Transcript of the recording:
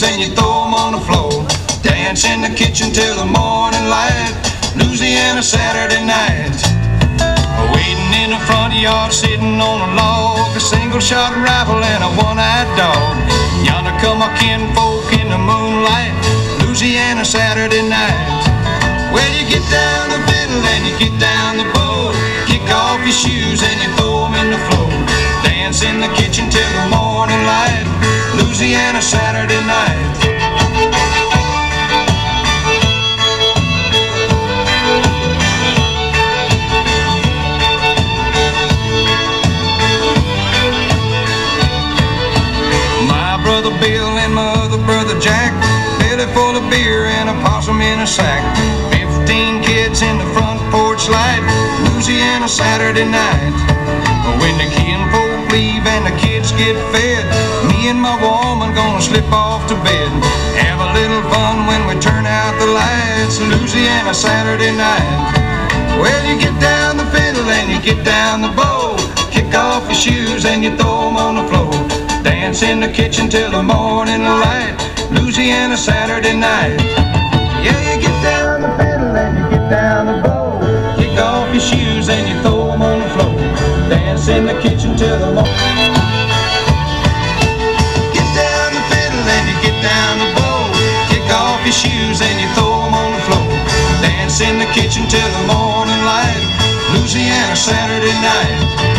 your and you throw 'em on the floor. Dance in the kitchen till the morning light. Louisiana Saturday night. Waiting in the front yard, sitting on a log, a single shot rifle and a one-eyed dog. Yonder come my kinfolk in the moonlight. Louisiana Saturday night. Well, you get down the fiddle and you get down the bow. Kick off your shoes and you throw 'em in the floor. Dance in the kitchen till the morning light. Louisiana Saturday night. Louisiana Saturday night. When the kinfolk leave and the kids get fed, me and my woman gonna slip off to bed. Have a little fun when we turn out the lights, Louisiana Saturday night. Well, you get down the fiddle and you get down the bow. Kick off your shoes and you throw 'em on the floor. Dance in the kitchen till the morning light. Louisiana Saturday night. Kitchen till the morning. Get down the fiddle and you get down the bow. Kick off your shoes and you throw 'em on the floor. Dance in the kitchen till the morning light. Louisiana Saturday night.